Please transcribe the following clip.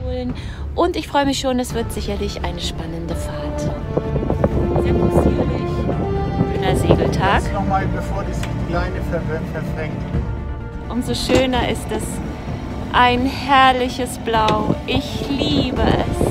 abholen. Und ich freue mich schon, es wird sicherlich eine spannende Fahrt. Sehr possierlich. Schöner Segeltag. Jetzt nochmal, bevor die Leine ver verfängt. Umso schöner ist es. Ein herrliches Blau. Ich liebe es.